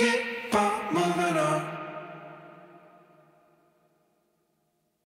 Okay.